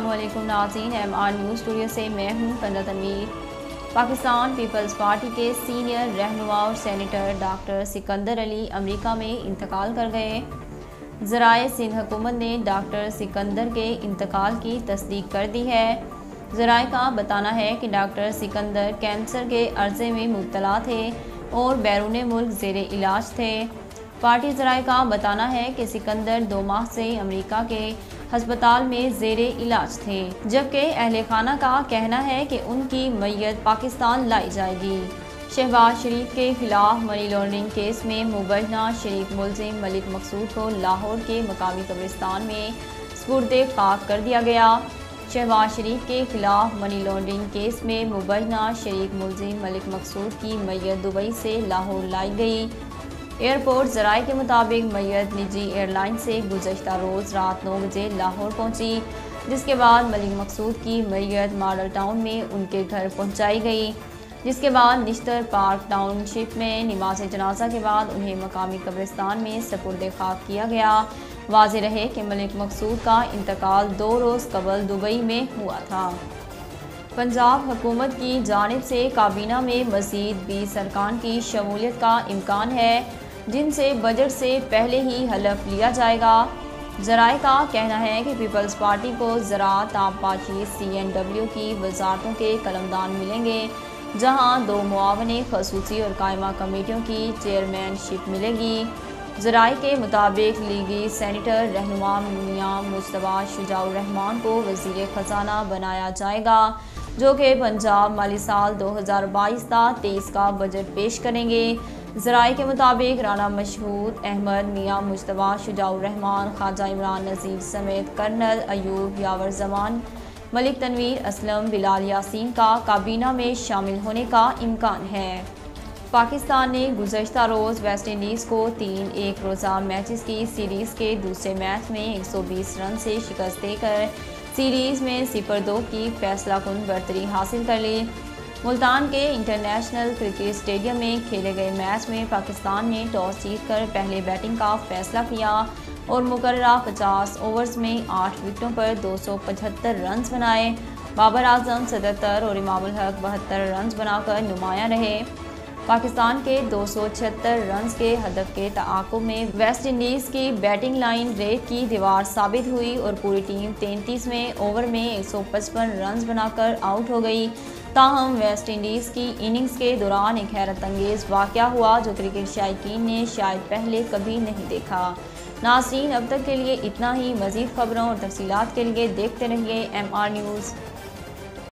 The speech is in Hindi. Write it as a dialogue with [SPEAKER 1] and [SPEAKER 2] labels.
[SPEAKER 1] वालेकुम नाज़रीन, एम आर न्यूज़ स्टूडियो से मैं हूँ कंदा तनवीर पाकिस्तान पीपल्स पार्टी के सीनियर रहनुमा और senator doctor Sikandar Ali America में इंतकाल कर गए ज़राए सिंध हुकूमत ने डॉक्टर सिकंदर के इंतकाल की तस्दीक कर दी है। ज़राए का बताना है कि डॉक्टर सिकंदर कैंसर के अर्जे में मुबतला थे और बैरून मुल्क जेर इलाज थे। पार्टी जराए का बताना है कि सिकंदर दो माह से अमेरिका के हस्पताल में जेर इलाज थे, जबकि अहल खाना का कहना है कि उनकी मैयत पाकिस्तान लाई जाएगी। शहबाज शरीफ के खिलाफ मनी लॉन्ड्रिंग केस में मुबैना शरीफ मुलजिम मलिक मकसूद को लाहौर के मकामी कब्रिस्तान में स्पुर्द खाक कर दिया गया। शहबाज शरीफ के खिलाफ मनी लॉन्ड्रिंग केस में मुबैना शरीफ मुलजिम मलिक मकसूद की मैयत दुबई से लाहौर लाई गई। एयरपोर्ट जराए के मुताबिक मैयत निजी एयरलाइन से गुजशत रोज़ रात नौ बजे लाहौर पहुँची, जिसके बाद मलिक मकसूद की मैयत मॉडल टाउन में उनके घर पहुंचाई गई। जिसके बाद निश्तर पार्क टाउनशिप में नमाज़ जनाजा के बाद उन्हें मकामी कब्रिस्तान में सपुर्द खाक किया गया। वाज रहे कि मलिक मकसूद का इंतकाल दो रोज़ कबल दुबई में हुआ था। पंजाब हुकूमत की जानब से काबीना में मजीद बीस सरकान की शमूलियत का इम्कान है। जिनसे बजट से पहले ही हलफ लिया जाएगा। जराए का कहना है कि पीपल्स पार्टी को ज़रात आबपाची सी एन डब्ल्यू की वजारतों के कलमदान मिलेंगे, जहाँ दो मुआवने, खसूसी और कायमा कमेटियों की चेयरमैनशिप मिलेगी। जराए के मुताबिक लीगी सैनिटर रहनुमा मियाँ मुशतबा शुजाउररहमान को वज़ीर ख़जाना बनाया जाएगा। जो कि पंजाब माली साल 2022 ता तेईस का बजट पेश करेंगे। जराए के मुताबिक राना मशहूद अहमद मियाँ मुशतबा शुजाउररहमान ख्वाजा इमरान नज़ीर समेत कर्नल अयूब यावर जमान मलिक तनवीर असलम, बिलाल यासीन का काबीना में शामिल होने का इम्कान है। पाकिस्तान ने गुजशत रोज़ वेस्ट इंडीज़ को तीन एक रोज़ा मैचेस की सीरीज़ के दूसरे मैच में 120 रन से शिकस्त देकर सीरीज़ में सिपर दो की फैसला कन बरतरी हासिल कर ली। मुल्तान के इंटरनेशनल क्रिकेट स्टेडियम में खेले गए मैच में पाकिस्तान ने टॉस जीतकर पहले बैटिंग का फैसला किया और मुकर पचास ओवर्स में आठ विकेटों पर दो सौ पचहत्तर रन बनाए। बाबर आज़म सतहत्तर और इमामुल हक बहत्तर रन बनाकर नुमाया रहे। पाकिस्तान के दो सौ रन के हदफ के तआकुब में वेस्ट इंडीज़ की बैटिंग लाइन रेत की दीवार साबित हुई और पूरी टीम तैंतीसवें ओवर में एक सौ पचपन रन बनाकर आउट हो गई। ताहम वेस्ट इंडीज़ की इनिंग्स के दौरान एक हैरत अंगेज़ वाक़ हुआ जो क्रिकेट शायकीन ने शायद पहले कभी नहीं देखा। नासरीन अब तक के लिए इतना ही। मज़ीद खबरों और तफसीत के लिए देखते रहिए एम आर न्यूज़